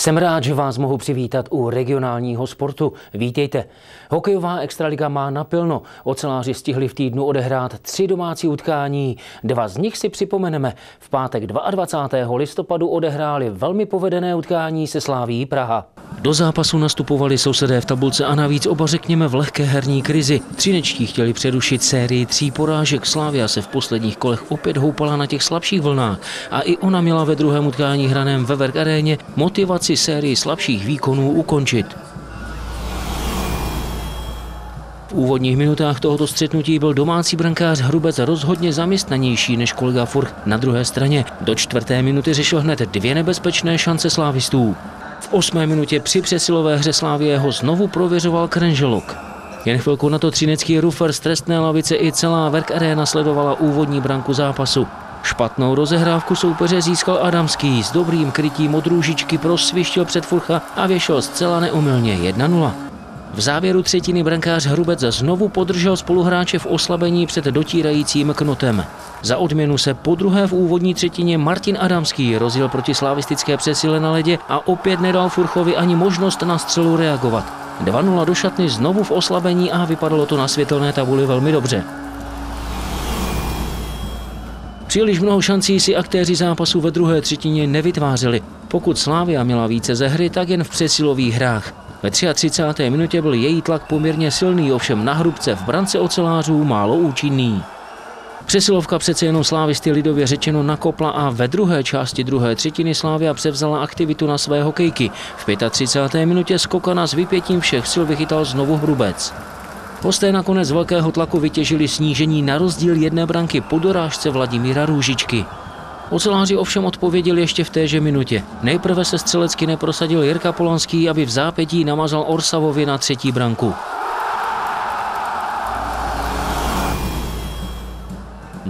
Jsem rád, že vás mohu přivítat u regionálního sportu. Vítejte. Hokejová extraliga má napilno. Oceláři stihli v týdnu odehrát tři domácí utkání. Dva z nich si připomeneme. V pátek 22. listopadu odehráli velmi povedené utkání se Sláví Praha. Do zápasu nastupovali sousedé v tabulce a navíc oba řekněme v lehké herní krizi. Třinečtí chtěli přerušit sérii tří porážek. Slávia se v posledních kolech opět houpala na těch slabších vlnách a i ona měla ve druhém utkání hraném ve Verk aréně motivaci sérii slabších výkonů ukončit. V úvodních minutách tohoto střetnutí byl domácí brankář Hrubec rozhodně zaměstnanější než kolega Furch na druhé straně. Do čtvrté minuty řešil hned dvě nebezpečné šance slávistů. V osmé minutě při přesilové hře Slávie ho znovu prověřoval Krenželok. Jen chvilku na to třinecký rufer z trestné lavice i celá Verk Arena sledovala úvodní branku zápasu. Špatnou rozehrávku soupeře získal Adamský, s dobrým krytím od růžičky prosvištil před Furcha a věšel zcela neumylně 1-0. V závěru třetiny brankář Hrubec znovu podržel spoluhráče v oslabení před dotírajícím knotem. Za odměnu se po druhé v úvodní třetině Martin Adamský rozjel proti slavistické přesile na ledě a opět nedal Furchovi ani možnost na střelu reagovat. 2-0 do šatny znovu v oslabení a vypadalo to na světelné tabuli velmi dobře. Příliš mnoho šancí si aktéři zápasu ve druhé třetině nevytvářeli. Pokud Slávia měla více ze hry, tak jen v přesilových hrách. Ve 33. minutě byl její tlak poměrně silný, ovšem na hrubce v brance ocelářů málo účinný. Přesilovka přece jenom slávisty lidově řečeno nakopla a ve druhé části druhé třetiny Slávia převzala aktivitu na své hokejky. V 35. minutě skokana s vypětím všech sil vychytal znovu Hrubec. Hosté nakonec velkého tlaku vytěžili snížení na rozdíl jedné branky po dorážce Vladimíra Růžičky. Oceláři ovšem odpověděli ještě v téže minutě. Nejprve se střelecky neprosadil Jirka Polanský, aby v zápětí namazal Orsavovi na třetí branku.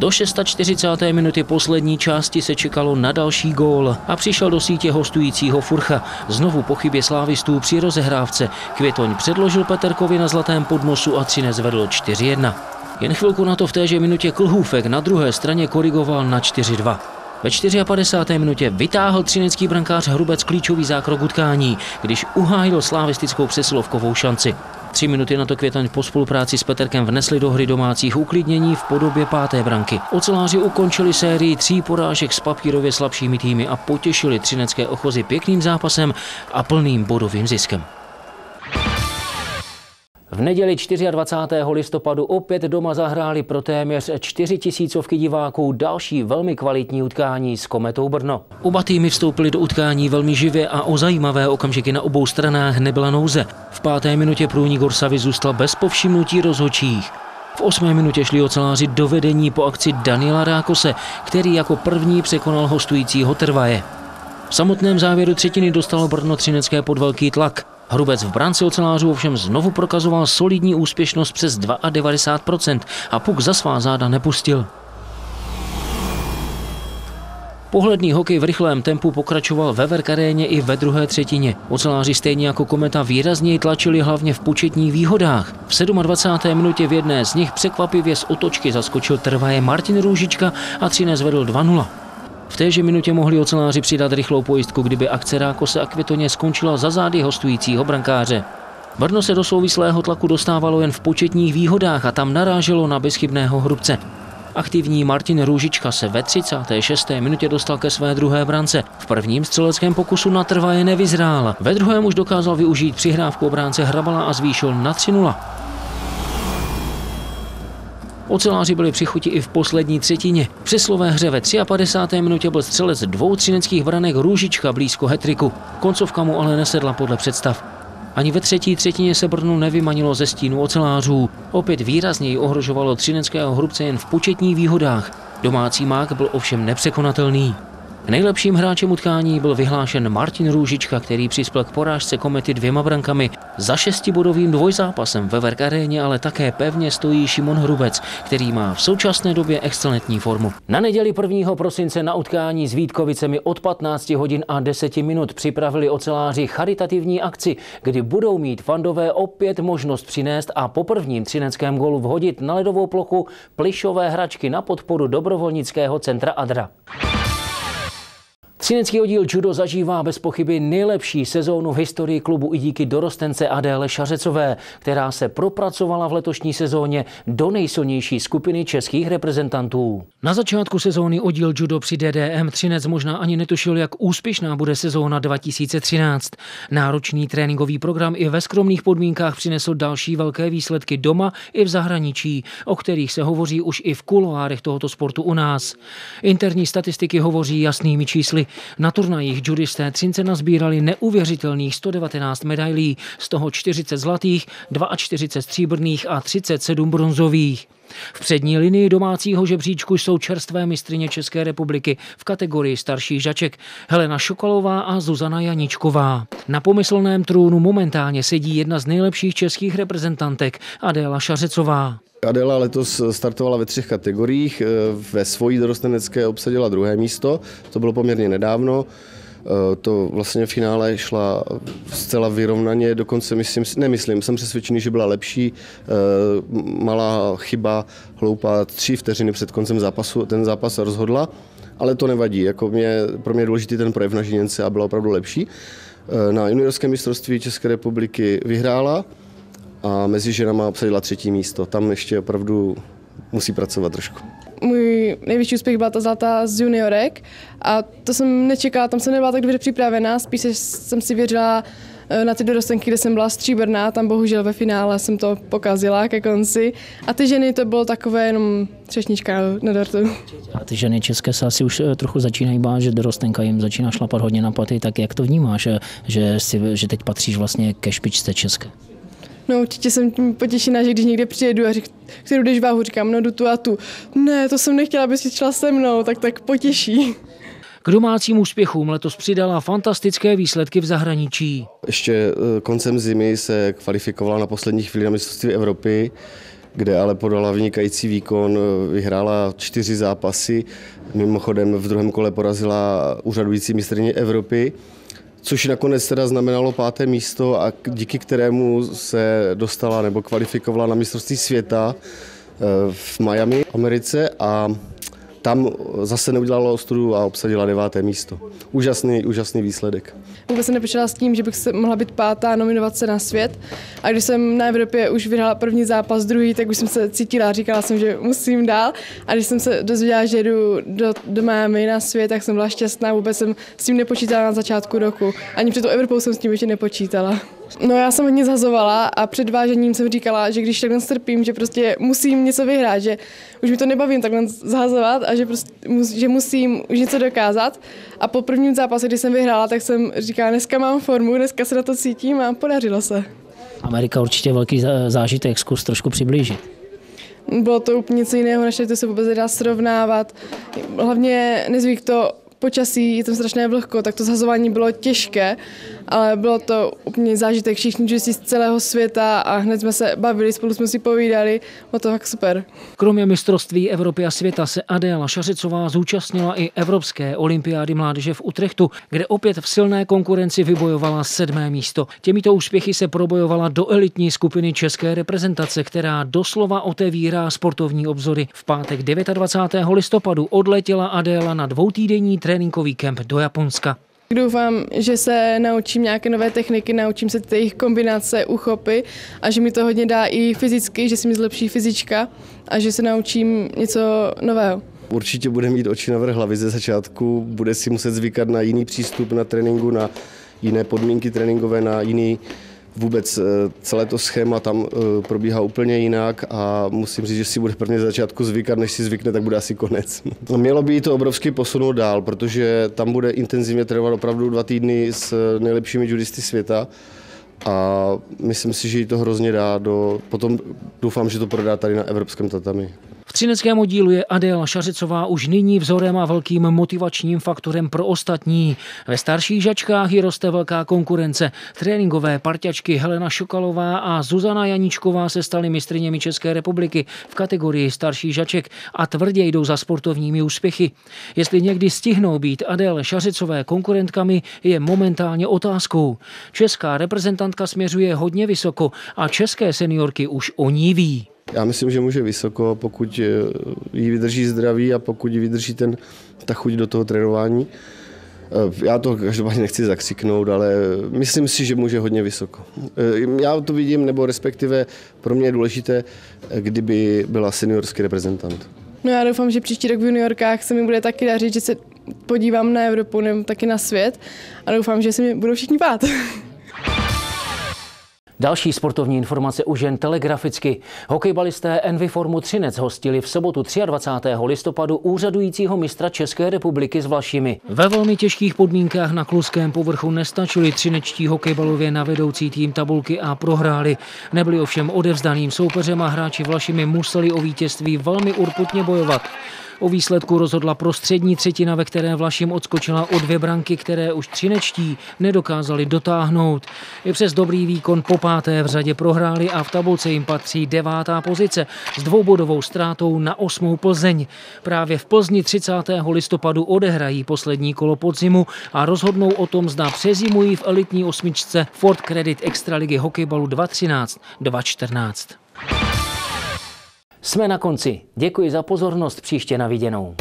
Do 640. minuty poslední části se čekalo na další gól a přišel do sítě hostujícího Furcha. Znovu po chybě slávistů při rozehrávce. Květoň předložil Peterkovi na zlatém podnosu a Třinec vedl 4-1. Jen chvilku na to v téže minutě Klhůfek na druhé straně korigoval na 4-2. Ve 54. minutě vytáhl třinecký brankář Hrubec klíčový zákrok utkání, když uhájil slavistickou přesilovkovou šanci. Tři minuty na to Květaň po spolupráci s Peterkem vnesli do hry domácích uklidnění v podobě páté branky. Oceláři ukončili sérii tří porážek s papírově slabšími týmy a potěšili třinecké ochozy pěkným zápasem a plným bodovým ziskem. V neděli 24. listopadu opět doma zahráli pro téměř 4 tisícovky diváků další velmi kvalitní utkání s Kometou Brno. Oba týmy vstoupili do utkání velmi živě a o zajímavé okamžiky na obou stranách nebyla nouze. V páté minutě průnik Gorsavy zůstal bez povšimnutí rozhočích. V osmé minutě šli oceláři do vedení po akci Daniela Rákose, který jako první překonal hostujícího Trvaje. V samotném závěru třetiny dostalo Brno Třinecké pod velký tlak. Hrubec v bránci ocelářů ovšem znovu prokazoval solidní úspěšnost přes 92% a puk za svá záda nepustil. Pohledný hokej v rychlém tempu pokračoval ve Verkaréně i ve druhé třetině. Oceláři stejně jako Kometa výrazněji tlačili hlavně v početních výhodách. V 27. minutě v jedné z nich překvapivě z otočky zaskočil trvaje Martin Růžička a Třinec vedl 2-0. V téže minutě mohli oceláři přidat rychlou pojistku, kdyby akce Rákose a Kvitoně skončila za zády hostujícího brankáře. Brno se do souvislého tlaku dostávalo jen v početních výhodách a tam naráželo na bezchybného hrubce. Aktivní Martin Růžička se ve 36. minutě dostal ke své druhé brance. V prvním střeleckém pokusu na trvaje nevyzrál. Ve druhém už dokázal využít přihrávku obránce Hrabala a zvýšil na 3-0. Oceláři byli při chuti i v poslední třetině. Při slové hře ve 53. minutě byl střelec dvou třineckých branek Růžička blízko hetriku. Koncovka mu ale nesedla podle představ. Ani ve třetí třetině se Brno nevymanilo ze stínu ocelářů. Opět výrazněji ohrožovalo třineckého hrubce jen v početních výhodách. Domácí mák byl ovšem nepřekonatelný. Nejlepším hráčem utkání byl vyhlášen Martin Růžička, který přispěl k porážce komety dvěma brankami. Za šestibodovým dvojzápasem ve Verk aréně ale také pevně stojí Šimon Hrubec, který má v současné době excelentní formu. Na neděli 1. prosince na utkání s Vítkovicemi od 15 hodin a 10 minut připravili oceláři charitativní akci, kdy budou mít fandové opět možnost přinést a po prvním třineckém golu vhodit na ledovou plochu plišové hračky na podporu dobrovolnického centra Adra. Třinecký oddíl judo zažívá bez pochyby nejlepší sezónu v historii klubu i díky dorostence Adéle Šařecové, která se propracovala v letošní sezóně do nejsilnější skupiny českých reprezentantů. Na začátku sezóny oddíl judo při DDM Třinec možná ani netušil, jak úspěšná bude sezóna 2013. Náročný tréninkový program i ve skromných podmínkách přinesl další velké výsledky doma i v zahraničí, o kterých se hovoří už i v kuloárech tohoto sportu u nás. Interní statistiky hovoří jasnými čísly. Na turnajích judisté Třince nazbírali neuvěřitelných 119 medailí, z toho 40 zlatých, 42 stříbrných a 37 bronzových. V přední linii domácího žebříčku jsou čerstvé mistrině České republiky v kategorii starších žaček Helena Šokalová a Zuzana Janičková. Na pomyslném trůnu momentálně sedí jedna z nejlepších českých reprezentantek Adéla Šařecová. Adela letos startovala ve třech kategoriích. Ve svojí dorostenecké obsadila druhé místo, to bylo poměrně nedávno. To vlastně v finále šla zcela vyrovnaně, dokonce myslím, nemyslím, jsem přesvědčený, že byla lepší. Malá chyba, hloupá, tři vteřiny před koncem zápasu ten zápas rozhodla, ale to nevadí. Jako mě, pro mě je důležitý ten projev na Žiněnce a byla opravdu lepší. Na juniorském mistrovství České republiky vyhrála, a mezi ženama obsadila třetí místo. Tam ještě opravdu musí pracovat trošku. Můj největší úspěch byla ta zlatá z juniorek a to jsem nečekala, tam jsem nebyla tak dobře připravená, spíš jsem si věřila eh, na ty dorostenky, kde jsem byla stříbrná, tam bohužel ve finále jsem to pokazila ke konci. A ty ženy to bylo takové jenom třešnička na dortu. A ty ženy české se asi už eh, trochu začínají bát, že dorostenka jim začíná šlapat hodně na paty, tak jak to vnímáš, že, že, si, že teď patříš vlastně ke špičce české? No určitě jsem tím potěšená, že když někde přijedu a řík, kterou jdeš váhu, říkám, no jdu tu a tu. Ne, to jsem nechtěla, aby si šla se mnou, tak tak potěší. K domácím úspěchům letos přidala fantastické výsledky v zahraničí. Ještě eh, koncem zimy se kvalifikovala na poslední chvíli na mistrovství Evropy, kde ale podala vynikající výkon, eh, vyhrála čtyři zápasy, mimochodem v druhém kole porazila úřadující mistrně Evropy což nakonec teda znamenalo páté místo a díky kterému se dostala nebo kvalifikovala na mistrovství světa eh, v Miami, Americe a tam zase neudělala ostudu a obsadila deváté místo. Úžasný, úžasný výsledek. Vůbec jsem nepočítala s tím, že bych se mohla být pátá nominovat se na svět. A když jsem na Evropě už vyhrála první zápas, druhý, tak už jsem se cítila, říkala jsem, že musím dál. A když jsem se dozvěděla, že jdu do, do Miami na svět, tak jsem byla šťastná. Vůbec jsem s tím nepočítala na začátku roku. Ani před tou Evropou jsem s tím ještě nepočítala. No já jsem hodně zhazovala a před vážením jsem říkala, že když takhle strpím, že prostě musím něco vyhrát, že už mi to nebavím takhle zhazovat a že, prostě, že musím už něco dokázat. A po prvním zápase, kdy jsem vyhrála, tak jsem říkala, dneska mám formu, dneska se na to cítím a podařilo se. Amerika určitě velký zážitek, zkus trošku přiblížit. Bylo to úplně něco jiného, než to se vůbec nedá srovnávat. Hlavně nezvyk to počasí, je tam strašné vlhko, tak to zhazování bylo těžké, ale bylo to úplně zážitek všichni si z celého světa a hned jsme se bavili, spolu jsme si povídali, bylo to tak super. Kromě mistrovství Evropy a světa se Adéla Šařicová zúčastnila i Evropské olympiády mládeže v Utrechtu, kde opět v silné konkurenci vybojovala sedmé místo. Těmito úspěchy se probojovala do elitní skupiny české reprezentace, která doslova otevírá sportovní obzory. V pátek 29. listopadu odletěla Adéla na dvoutýdenní tréninkový kemp do Japonska. Doufám, že se naučím nějaké nové techniky, naučím se ty jejich kombinace, uchopy a že mi to hodně dá i fyzicky, že si mi zlepší fyzička a že se naučím něco nového. Určitě bude mít oči na vrch hlavy ze začátku, bude si muset zvykat na jiný přístup na tréninku, na jiné podmínky tréninkové, na jiný vůbec eh, celé to schéma tam eh, probíhá úplně jinak a musím říct, že si bude prvně začátku zvykat, než si zvykne, tak bude asi konec. No, mělo by to obrovský posunout dál, protože tam bude intenzivně trénovat opravdu dva týdny s nejlepšími judisty světa a myslím si, že jí to hrozně dá. Do, potom doufám, že to prodá tady na evropském tatami. V třineckém oddílu je Adéla Šařicová už nyní vzorem a velkým motivačním faktorem pro ostatní. Ve starších žačkách ji roste velká konkurence. Tréninkové parťačky Helena Šokalová a Zuzana Janičková se staly mistriněmi České republiky v kategorii starších žaček a tvrdě jdou za sportovními úspěchy. Jestli někdy stihnou být Adéle Šařicové konkurentkami, je momentálně otázkou. Česká reprezentantka směřuje hodně vysoko a české seniorky už o ní ví. Já myslím, že může vysoko, pokud eh, jí vydrží zdraví a pokud vydrží ten, ta chuť do toho trénování. Eh, Já to každopádně nechci zakřiknout, ale myslím si, že může hodně vysoko. Eh, Já to vidím, nebo respektive pro mě je důležité, eh, kdyby byla seniorský reprezentant. No já doufám, že příští rok v juniorkách se mi bude taky dařit, že se podívám na Evropu nebo taky na svět a doufám, že se mi budou všichni bát. Další sportovní informace už jen telegraficky. Hokejbalisté Envy Formu Třinec hostili v sobotu 23. listopadu úřadujícího mistra České republiky s Vlašimi. Ve velmi těžkých podmínkách na kluském povrchu nestačili třinečtí hokejbalově na vedoucí tým tabulky a prohráli. Nebyli ovšem odevzdaným soupeřem a hráči Vlašimi museli o vítězství velmi urputně bojovat. O výsledku rozhodla prostřední třetina, ve které Vlašim odskočila o dvě branky, které už třinečtí nedokázali dotáhnout. I přes dobrý výkon po páté v řadě prohráli a v tabulce jim patří devátá pozice s dvoubodovou ztrátou na osmou Plzeň. Právě v Plzni 30. listopadu odehrají poslední kolo podzimu a rozhodnou o tom, zda přezimují v elitní osmičce Ford Credit Extraligy hokejbalu 2.13-2.14. Jsme na konci. Děkuji za pozornost, příště na viděnou.